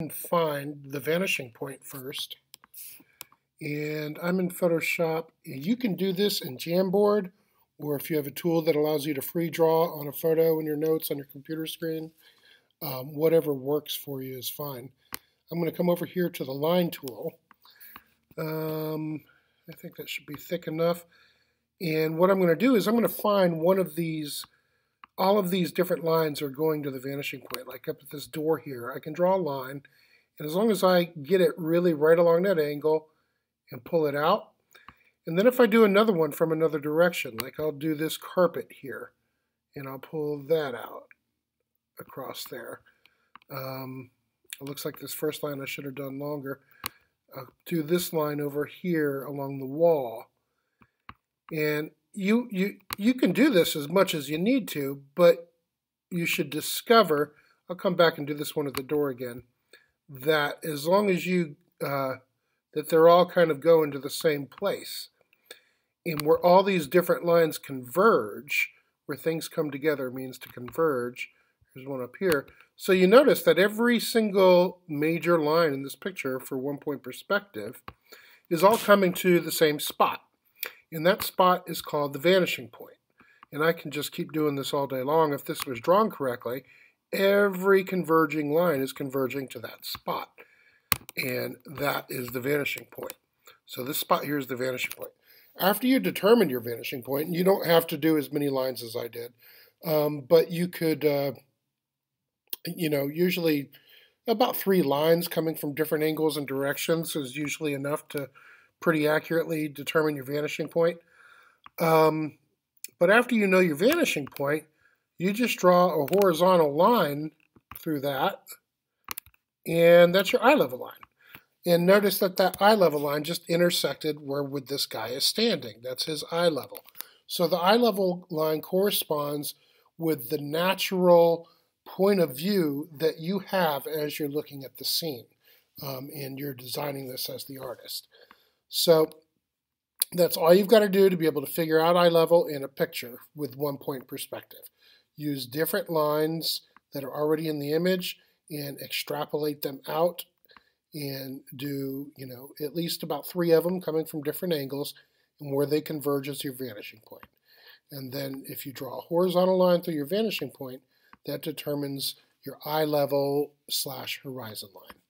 and find the vanishing point first. And I'm in Photoshop. You can do this in Jamboard, or if you have a tool that allows you to free draw on a photo in your notes on your computer screen, um, whatever works for you is fine. I'm going to come over here to the line tool. Um, I think that should be thick enough. And what I'm going to do is I'm going to find one of these, all of these different lines are going to the vanishing point, like up at this door here. I can draw a line, and as long as I get it really right along that angle and pull it out, and then if I do another one from another direction, like I'll do this carpet here, and I'll pull that out across there. Um, it looks like this first line I should have done longer. I'll do this line over here along the wall. And you, you, you can do this as much as you need to, but you should discover, I'll come back and do this one at the door again, that as long as you, uh, that they're all kind of going to the same place. And where all these different lines converge, where things come together means to converge, there's one up here. So you notice that every single major line in this picture for one point perspective is all coming to the same spot. And that spot is called the vanishing point. And I can just keep doing this all day long. If this was drawn correctly, every converging line is converging to that spot. And that is the vanishing point. So this spot here is the vanishing point. After you determine your vanishing point, you don't have to do as many lines as I did, um, but you could uh, you know, usually about three lines coming from different angles and directions is usually enough to pretty accurately determine your vanishing point. Um, but after you know your vanishing point, you just draw a horizontal line through that, and that's your eye level line. And notice that that eye level line just intersected where would this guy is standing. That's his eye level. So the eye level line corresponds with the natural point of view that you have as you're looking at the scene um, and you're designing this as the artist. So that's all you've got to do to be able to figure out eye level in a picture with one point perspective. Use different lines that are already in the image and extrapolate them out and do, you know, at least about three of them coming from different angles and where they converge is your vanishing point. And then if you draw a horizontal line through your vanishing point, that determines your eye level slash horizon line.